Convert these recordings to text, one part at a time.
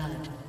blood.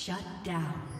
Shut down.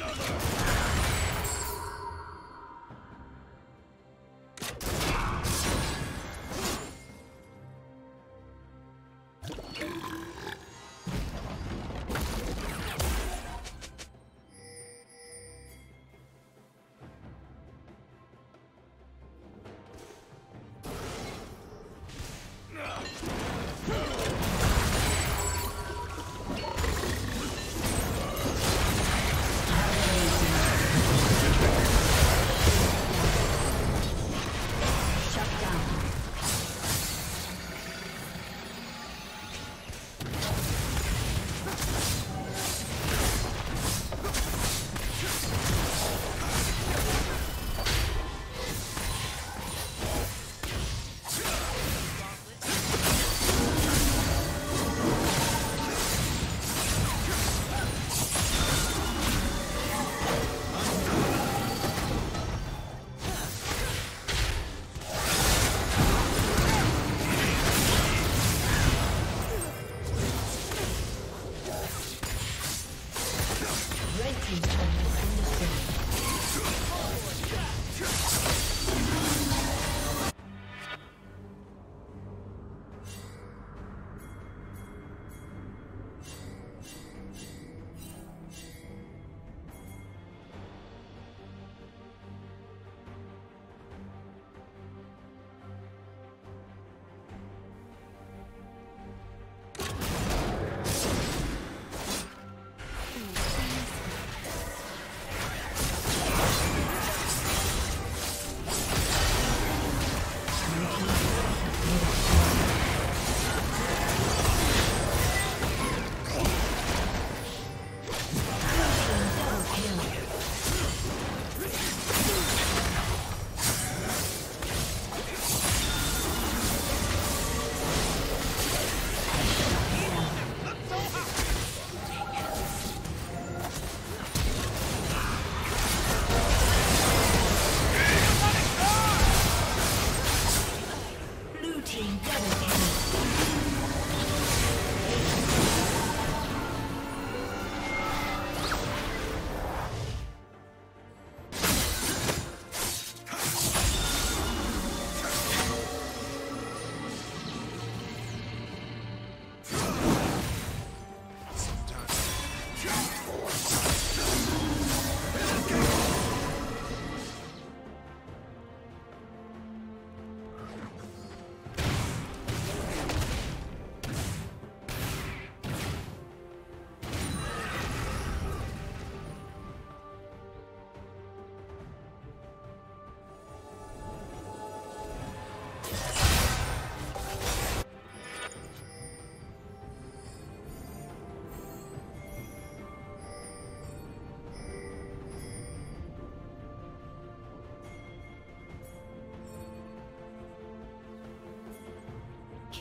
another!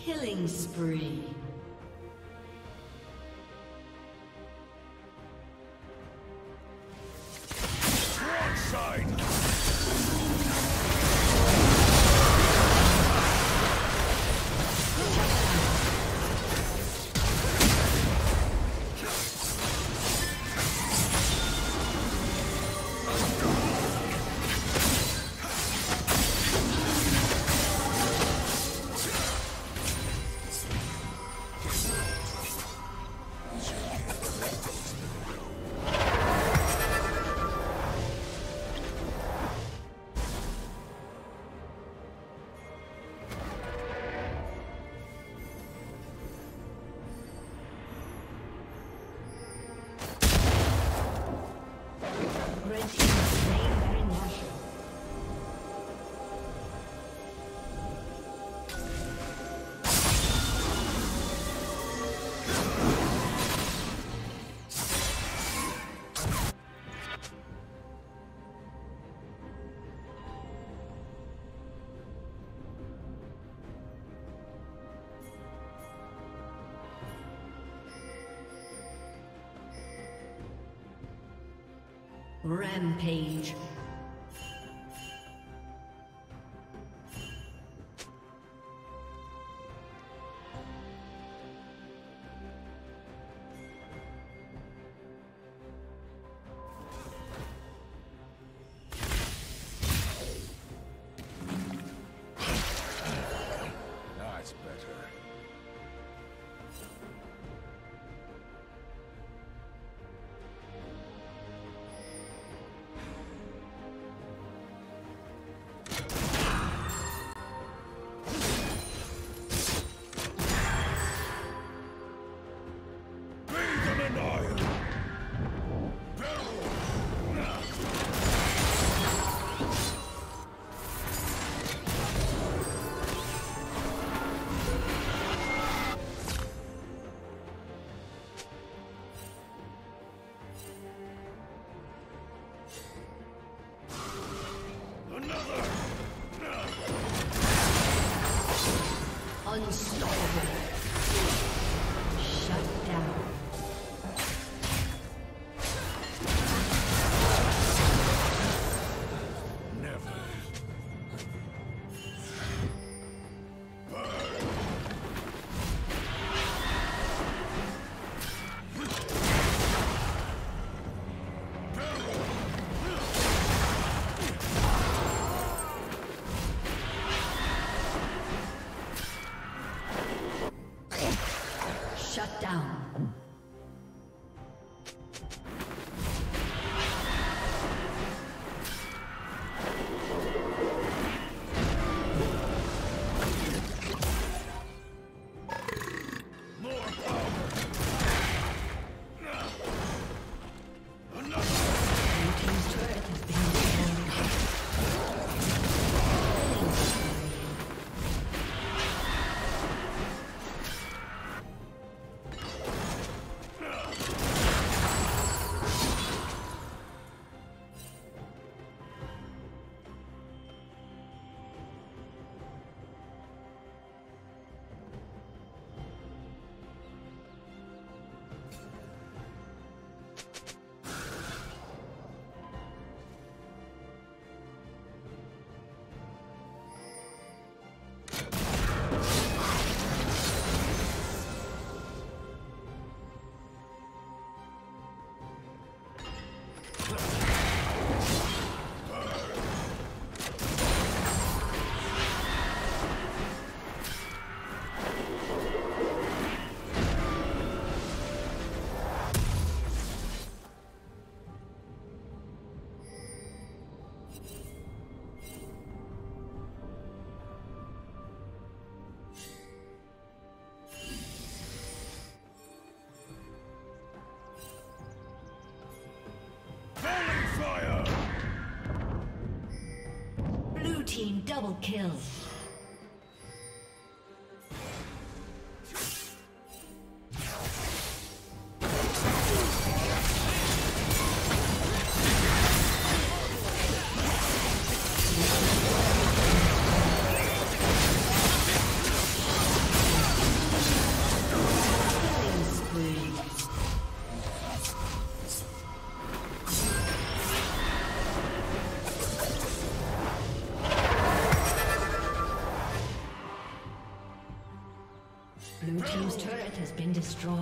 Killing spree. Rampage. Double kill. Been destroyed.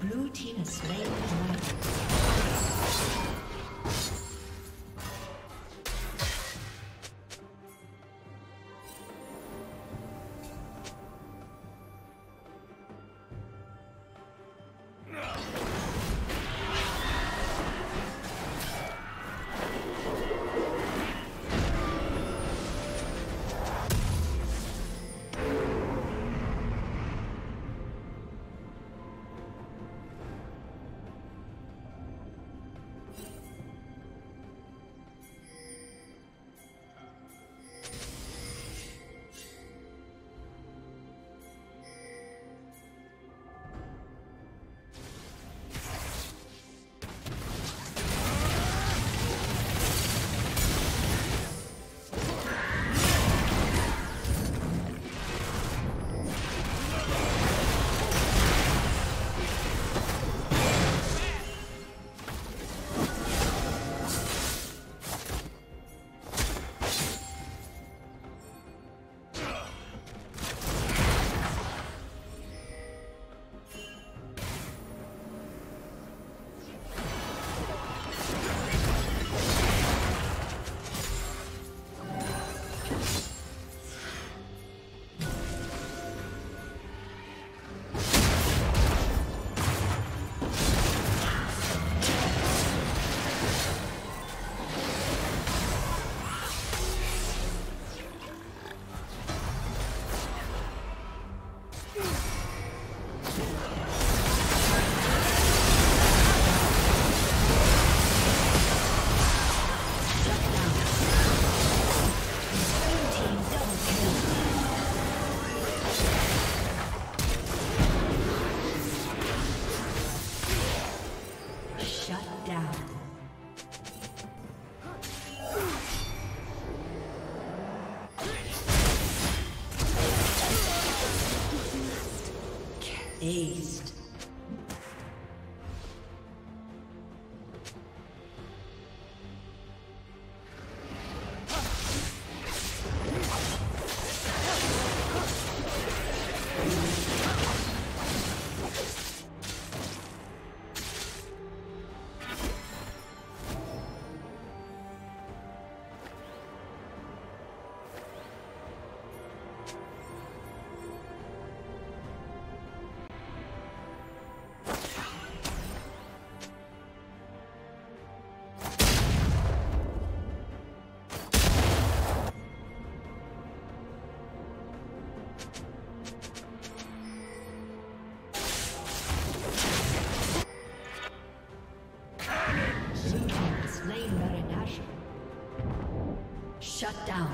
Blue team has slain Shut down.